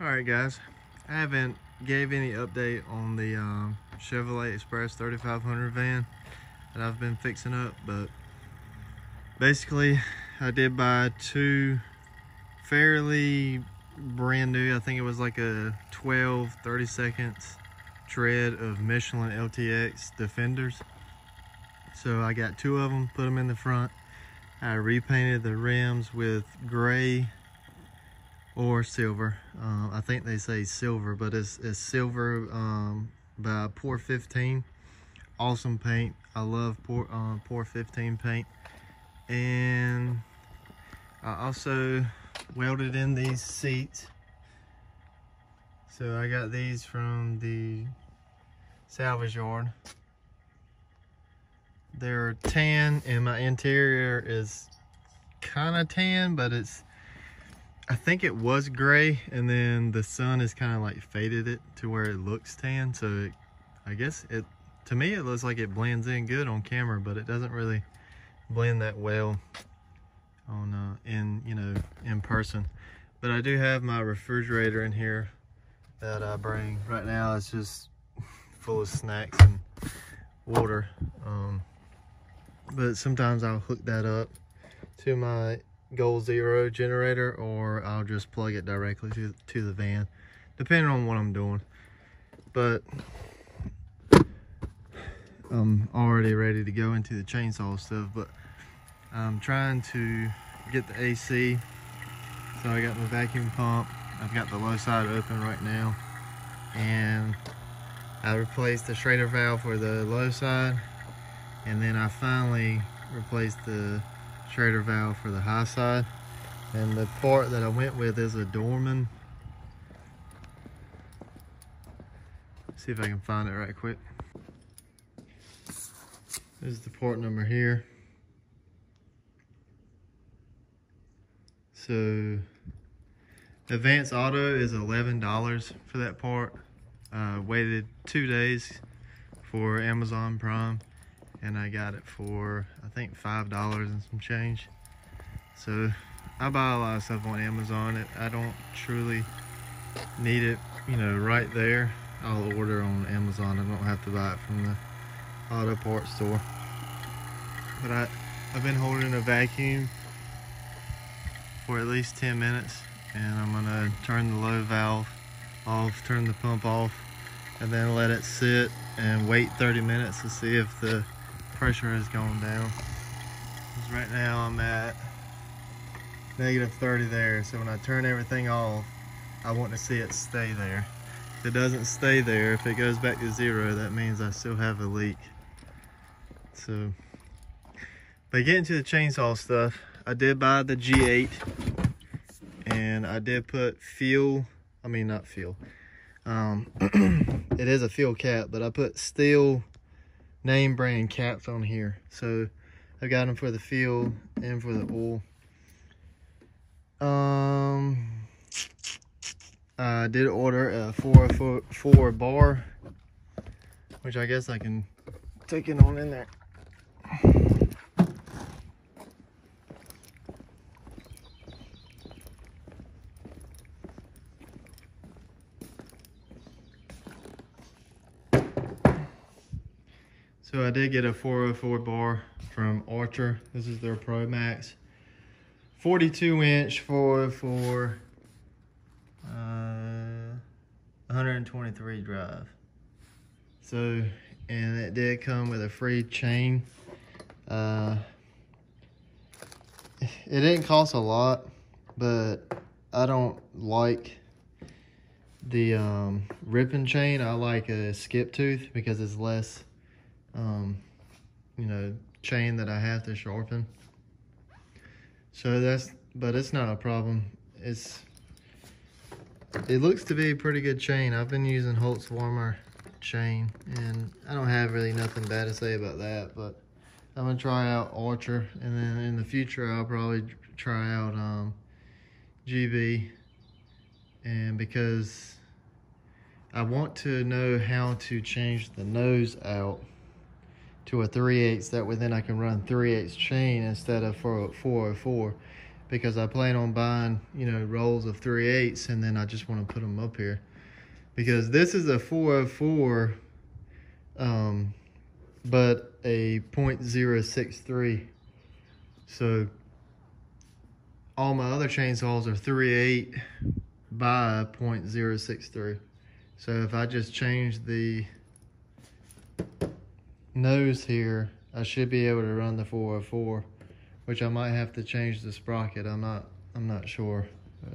All right, guys. I haven't gave any update on the um, Chevrolet Express 3500 van that I've been fixing up, but basically I did buy two fairly brand new, I think it was like a 12 30 seconds tread of Michelin LTX Defenders. So I got two of them, put them in the front. I repainted the rims with gray or silver. Uh, I think they say silver, but it's, it's silver um, by POR 15. Awesome paint. I love POR, uh, POR 15 paint. And I also welded in these seats. So I got these from the salvage yard. They're tan and my interior is kind of tan, but it's I think it was gray and then the sun has kind of like faded it to where it looks tan. So it, I guess it, to me, it looks like it blends in good on camera, but it doesn't really blend that well on, uh, in, you know, in person. But I do have my refrigerator in here that I bring. Right now it's just full of snacks and water. Um, but sometimes I'll hook that up to my Goal Zero generator or I'll just plug it directly to, to the van, depending on what I'm doing. But I'm already ready to go into the chainsaw stuff, but I'm trying to get the AC. So I got my vacuum pump. I've got the low side open right now. And I replaced the Schrader valve for the low side. And then I finally replaced the Schrader valve for the high side. And the part that I went with is a Dorman. See if I can find it right quick. This is the part number here. So Advance Auto is $11 for that part. Uh, waited two days for Amazon Prime and I got it for I think five dollars and some change. So I buy a lot of stuff on Amazon. It, I don't truly need it you know right there. I'll order on Amazon. I don't have to buy it from the auto parts store. But I I've been holding a vacuum for at least 10 minutes and I'm gonna turn the low valve off turn the pump off and then let it sit and wait 30 minutes to see if the pressure is going down. Right now I'm at negative 30 there. So when I turn everything off, I want to see it stay there. If it doesn't stay there, if it goes back to zero, that means I still have a leak. So, but getting to the chainsaw stuff, I did buy the G8 and I did put fuel, I mean not fuel, um, it is a fuel cap, but I put Stihl name brand caps on here. So I got them for the fuel and for the oil. Um, I did order a 404 bar, which I guess I can take it on in there. So I did get a 404 bar from Archer. This is their Pro Max. 42 inch 404, uh, 123 drive. So, and it did come with a free chain. Uh, it didn't cost a lot, but I don't like the um, ripping chain. I like a skip tooth because it's less um, you know, chain that I have to sharpen. So that's, but it's not a problem. It's, it looks to be a pretty good chain. I've been using Holzfforma chain and I don't have really nothing bad to say about that, but I'm gonna try out Archer and then in the future I'll probably try out um, GB and because I want to know how to change the nose out to a 3 8 that way then I can run 3 8 chain instead of 4 404 because I plan on buying, you know, rolls of 3 eighths and then I just want to put them up here. Because this is a 404, um, but a .063. So all my other chainsaws are 3 8 by .063. So if I just change the nose here, I should be able to run the 404 which I might have to change the sprocket. I'm not I'm not sure.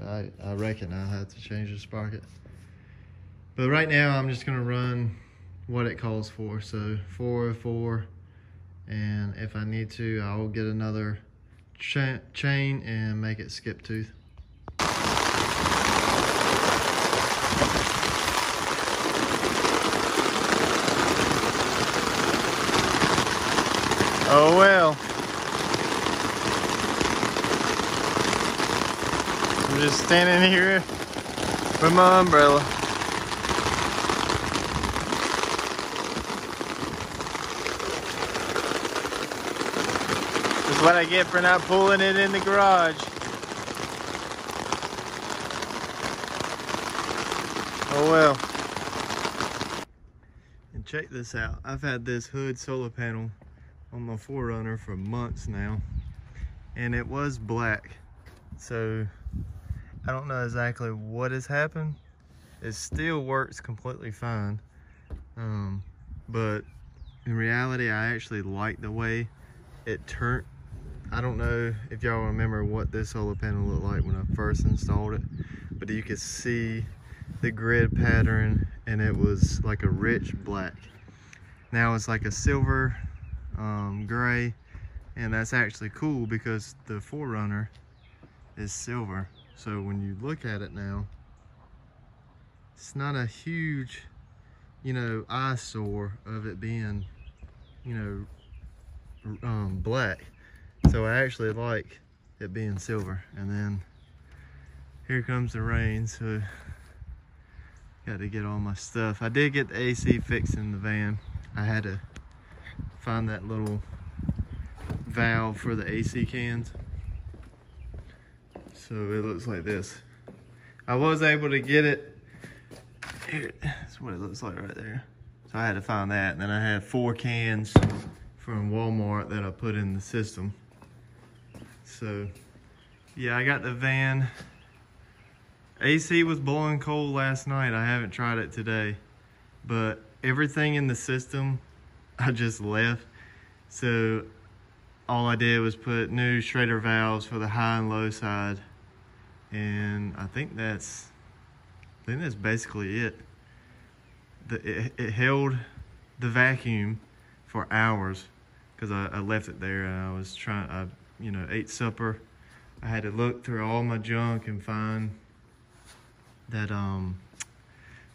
I, I reckon I'll have to change the sprocket. But right now I'm just gonna run what it calls for. So 404 and if I need to I'll get another cha chain and make it skip tooth. Oh well. I'm just standing here with my umbrella. This is what I get for not pulling it in the garage. Oh well. And check this out. I've had this hood solar panel on my 4Runner for months now. And it was black. So I don't know exactly what has happened. It still works completely fine. Um, but in reality, I actually like the way it turned. I don't know if y'all remember what this solar panel looked like when I first installed it, but you could see the grid pattern and it was like a rich black. Now it's like a silver um, gray and that's actually cool because the 4Runner is silver. So when you look at it now, it's not a huge, you know, eyesore of it being, you know, um, black. So I actually like it being silver. And then here comes the rain, so got to get all my stuff. I did get the AC fixed in the van. I had to find that little valve for the AC cans. So it looks like this. I was able to get it. Here, that's what it looks like right there. So I had to find that. And then I had four cans from Walmart that I put in the system. So yeah, I got the van. AC was blowing cold last night. I haven't tried it today. But everything in the system, I just left. So all I did was put new Schrader valves for the high and low side and I think that's I think that's basically it. The, it, it held the vacuum for hours because I, I, left it there and I was trying I you know ate supper I had to look through all my junk and find that um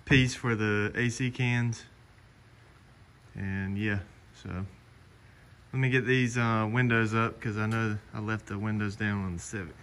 piece for the AC cans and yeah so let me get these uh, windows up because I know I left the windows down on the Civic.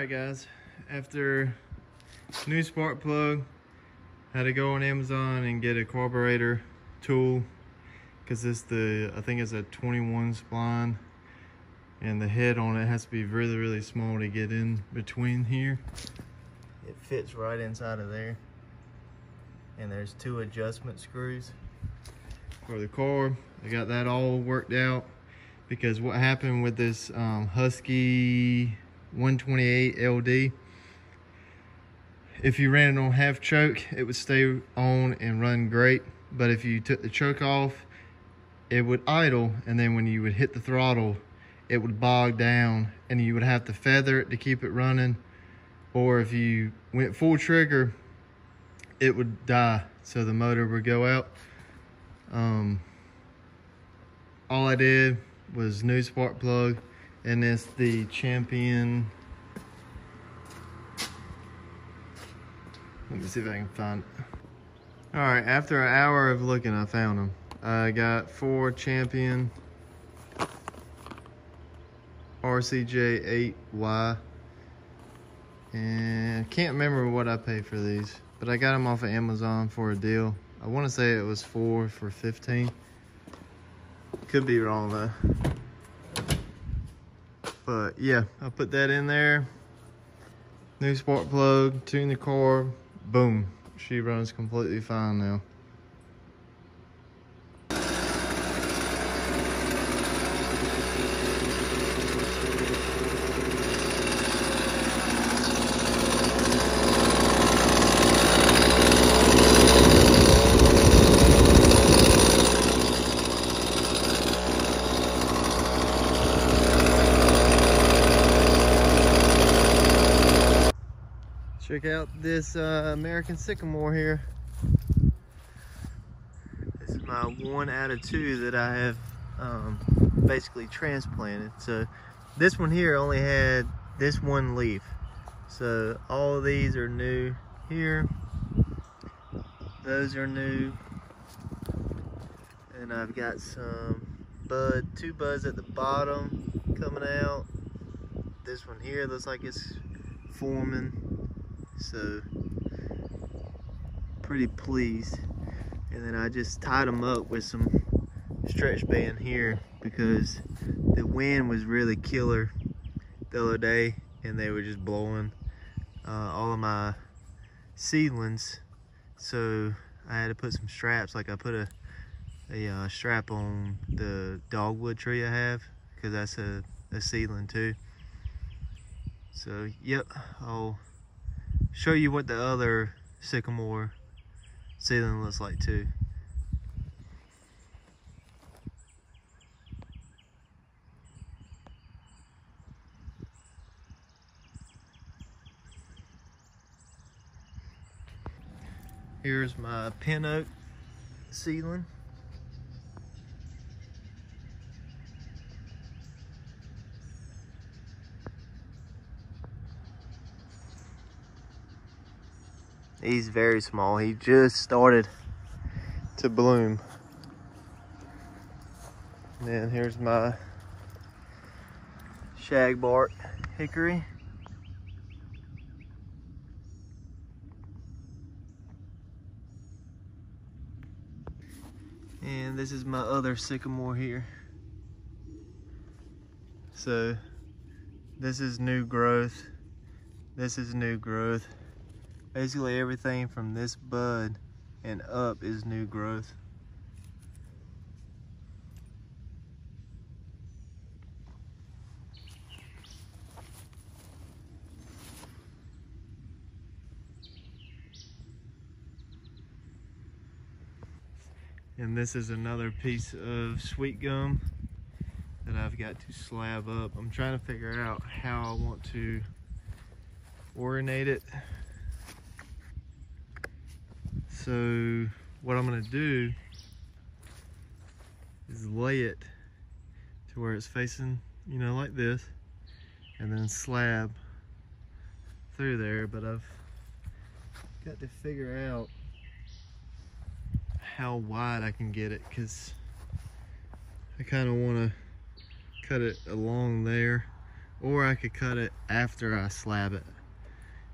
Alright guys, after new spark plug, had to go on Amazon and get a carburetor tool because it's the, I think it's a 21 spline and the head on it has to be really, really small to get in between here. It fits right inside of there. And there's two adjustment screws for the carb. I got that all worked out because what happened with this um, Husky 128 LD. If you ran it on half choke, it would stay on and run great. But if you took the choke off, it would idle. And then when you would hit the throttle, it would bog down and you would have to feather it to keep it running. Or if you went full trigger, it would die. So the motor would go out. Um, all I did was new spark plug and it's the Champion. Let me see if I can find it. All right, after an hour of looking, I found them. I got four Champion RCJ8Y. And I can't remember what I paid for these, but I got them off of Amazon for a deal. I want to say it was four for 15. Could be wrong though. But yeah, I'll put that in there. New spark plug, tune the car, boom. She runs completely fine now. Check out this uh, American sycamore here. This is my one out of two that I have um, basically transplanted. So this one here only had this one leaf. So all of these are new here. Those are new. And I've got some bud, two buds at the bottom coming out. This one here looks like it's forming so pretty pleased. And then I just tied them up with some stretch band here because the wind was really killer the other day and they were just blowing uh, all of my seedlings. So I had to put some straps like I put a a uh, strap on the dogwood tree I have because that's a, a seedling too. So yep I'll show you what the other sycamore seedling looks like too. Here's my pin oak seedling. He's very small. He just started to bloom. And then here's my shagbark hickory. And this is my other sycamore here. So this is new growth. This is new growth. Basically everything from this bud and up is new growth. And this is another piece of sweet gum that I've got to slab up. I'm trying to figure out how I want to ornate it so what I'm gonna do is lay it to where it's facing, you know, like this, and then slab through there, but I've got to figure out how wide I can get it because I kind of want to cut it along there or I could cut it after I slab it.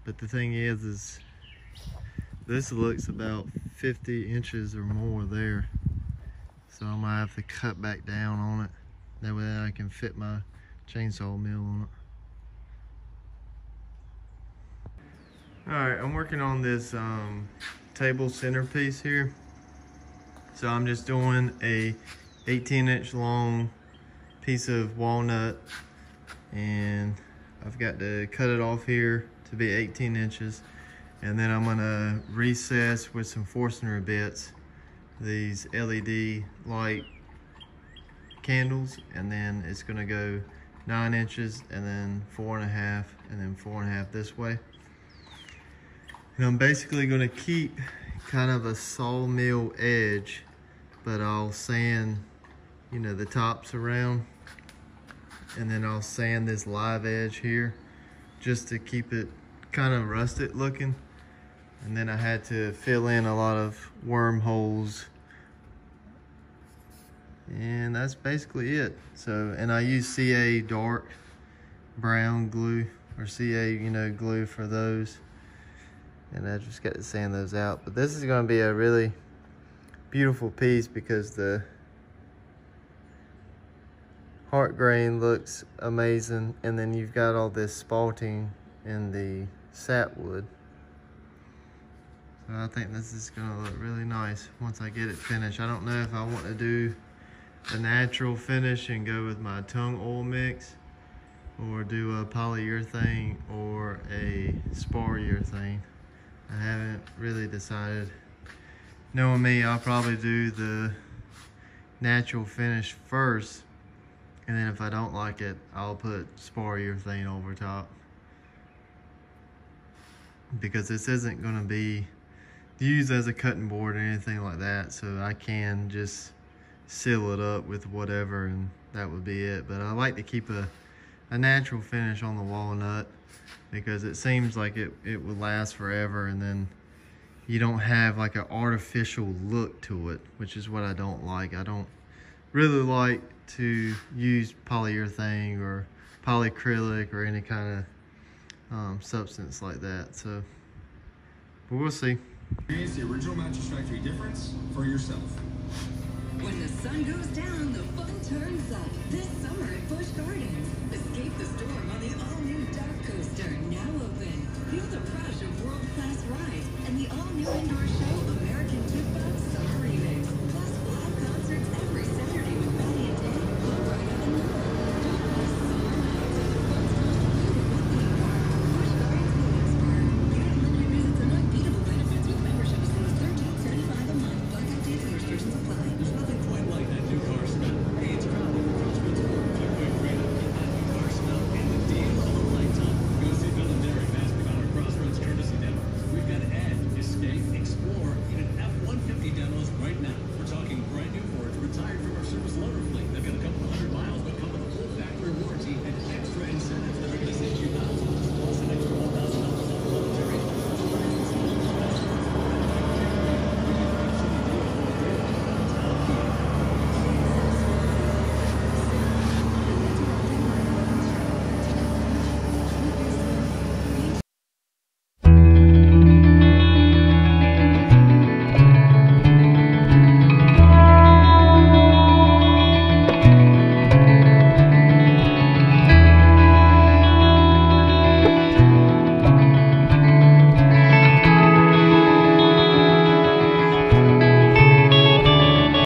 But the thing is is this looks about 50 inches or more there. So I'm gonna have to cut back down on it. That way I can fit my chainsaw mill on it. All right, I'm working on this um, table centerpiece here. So I'm just doing a 18 inch long piece of walnut and I've got to cut it off here to be 18 inches and then I'm gonna recess with some Forstner bits, these LED light candles, and then it's gonna go nine inches and then four and a half and then four and a half this way. And I'm basically gonna keep kind of a sawmill edge, but I'll sand, you know, the tops around. And then I'll sand this live edge here just to keep it kind of rusted looking. And then I had to fill in a lot of wormholes. And that's basically it. So and I use CA dark brown glue or CA you know glue for those. And I just got to sand those out. But this is going to be a really beautiful piece because the heart grain looks amazing. And then you've got all this spalting in the sapwood so I think this is going to look really nice once I get it finished I don't know if I want to do a natural finish and go with my tung oil mix or do a polyurethane or a spar urethane. I haven't really decided. Knowing me, I'll probably do the natural finish first and then if I don't like it, I'll put spar urethane over top. Because this isn't gonna be used as a cutting board or anything like that, so I can just seal it up with whatever and that would be it. But I like to keep a, a natural finish on the walnut because it seems like it, it would last forever and then you don't have like an artificial look to it, which is what I don't like. I don't really like to use polyurethane or polyacrylic or any kind of um, substance like that. So, but we'll see. Experience the original Mattress Factory difference for yourself. When the sun goes down, the fun turns up. This summer at Busch Gardens. Escape the storm on the all-new Dark Coaster, now open. Feel the rush of world-class rides and the all-new indoor